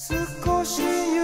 少し